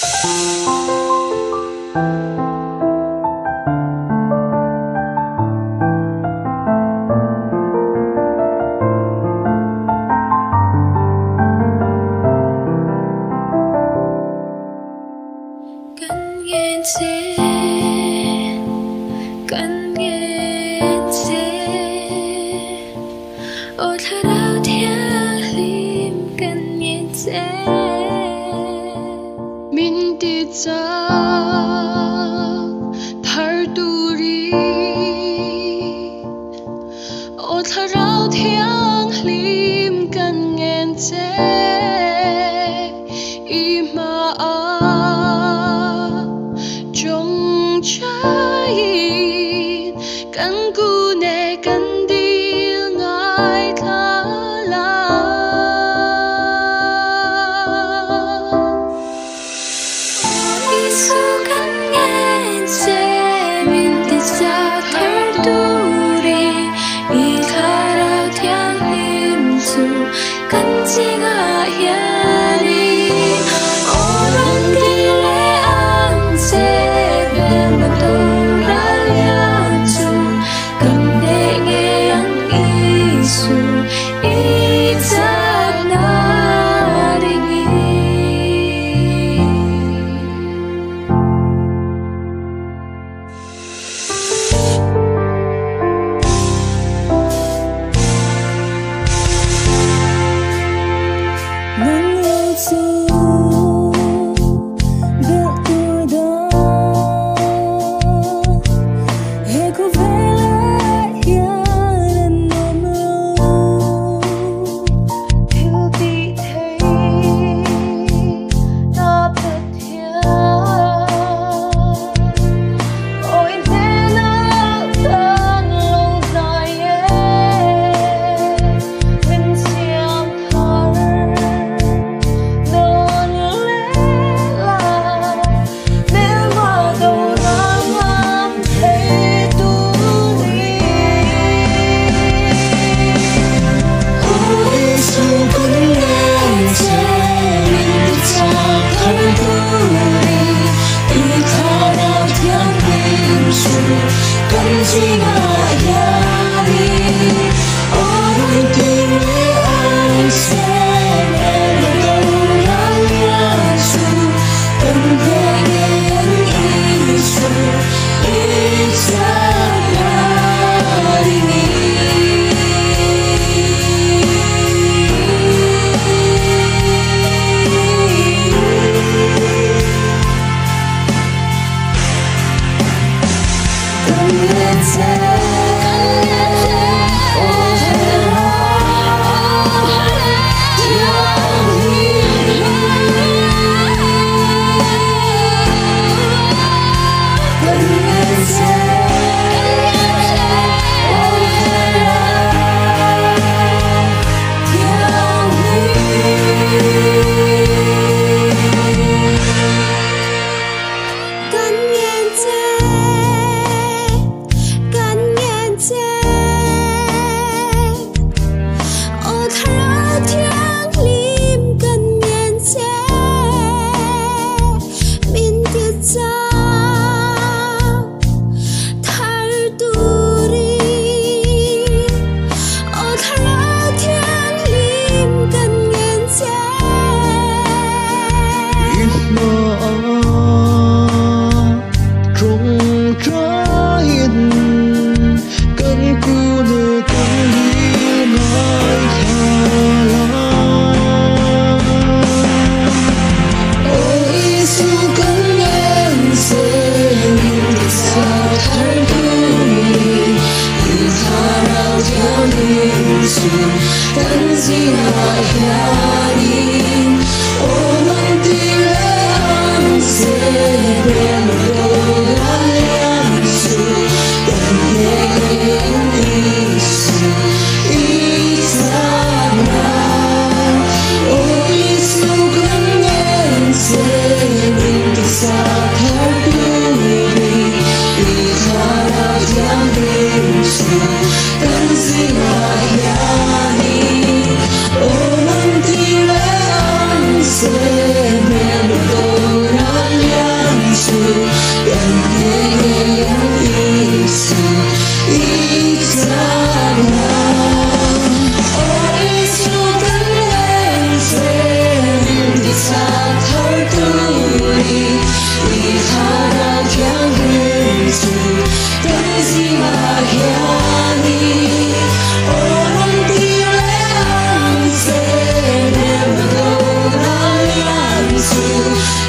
Cánh 谢 time. 동지가야. Can you? You.